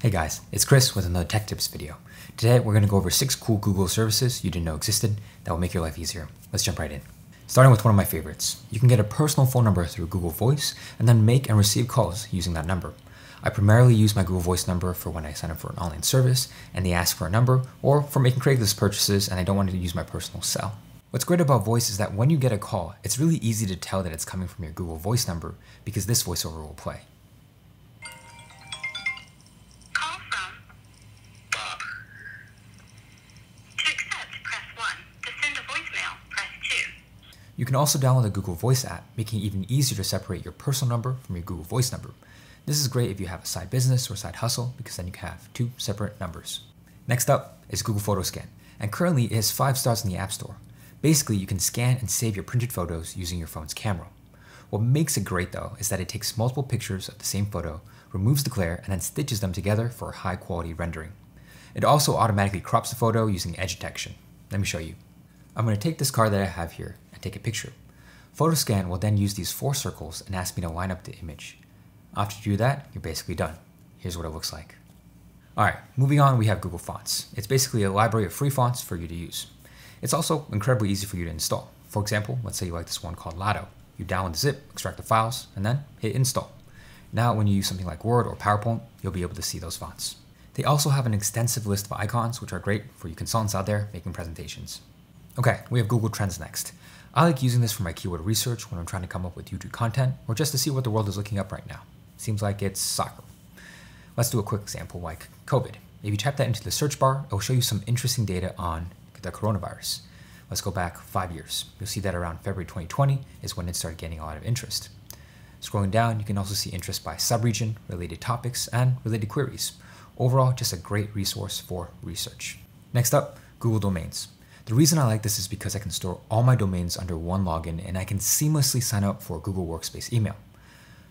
Hey guys, it's Chris with another tech tips video. Today we're going to go over 6 cool Google services you didn't know existed that will make your life easier. Let's jump right in. Starting with one of my favorites, you can get a personal phone number through Google Voice and then make and receive calls using that number. I primarily use my Google Voice number for when I sign up for an online service and they ask for a number, or for making Craigslist purchases and I don't want to use my personal cell. What's great about voice is that when you get a call, it's really easy to tell that it's coming from your Google Voice number because this voiceover will play. You can also download the Google Voice app, making it even easier to separate your personal number from your Google Voice number. This is great if you have a side business or side hustle because then you can have two separate numbers. Next up is Google Photoscan, and currently it has 5 stars in the App Store. Basically, you can scan and save your printed photos using your phone's camera. What makes it great though is that it takes multiple pictures of the same photo, removes the glare, and then stitches them together for high quality rendering. It also automatically crops the photo using edge detection. Let me show you. I'm going to take this card that I have here and take a picture. Photoscan will then use these four circles and ask me to line up the image. After you do that, you're basically done. Here's what it looks like. Alright, moving on, we have Google Fonts. It's basically a library of free fonts for you to use. It's also incredibly easy for you to install. For example, let's say you like this one called Lato. You download the zip, extract the files, and then hit install. Now when you use something like Word or PowerPoint, you'll be able to see those fonts. They also have an extensive list of icons, which are great for you consultants out there making presentations. Okay, we have Google Trends next. I like using this for my keyword research when I'm trying to come up with YouTube content, or just to see what the world is looking up right now. Seems like it's soccer. Let's do a quick example like COVID. If you type that into the search bar, it will show you some interesting data on the coronavirus. Let's go back five years. You'll see that around February 2020 is when it started getting a lot of interest. Scrolling down, you can also see interest by subregion, related topics, and related queries. Overall, just a great resource for research. Next up, Google Domains. The reason I like this is because I can store all my domains under one login and I can seamlessly sign up for Google Workspace email.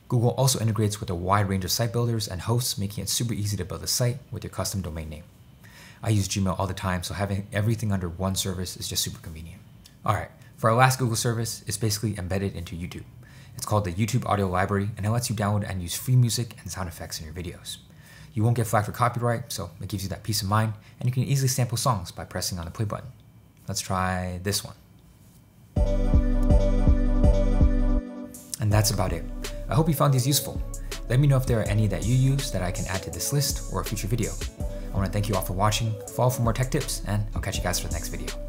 Google also integrates with a wide range of site builders and hosts, making it super easy to build a site with your custom domain name. I use Gmail all the time, so having everything under one service is just super convenient. Alright, for our last Google service, it's basically embedded into YouTube. It's called the YouTube Audio Library, and it lets you download and use free music and sound effects in your videos. You won't get flagged for copyright, so it gives you that peace of mind, and you can easily sample songs by pressing on the play button. Let's try this one. And that's about it. I hope you found these useful. Let me know if there are any that you use that I can add to this list or a future video. I want to thank you all for watching, follow for more tech tips, and I'll catch you guys for the next video.